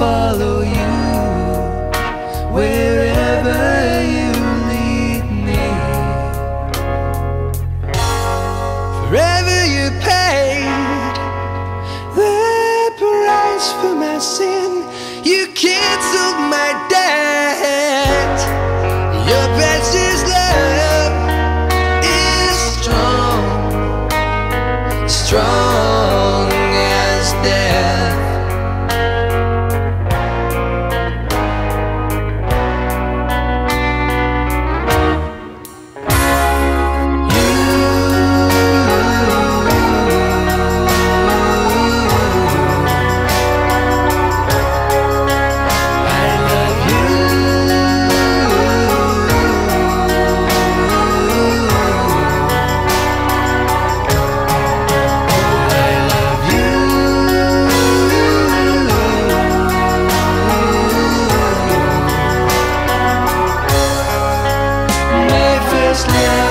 follow you wherever you lead me. Forever you paid the price for my sin. You canceled my debt. Your precious love is strong, strong. just live.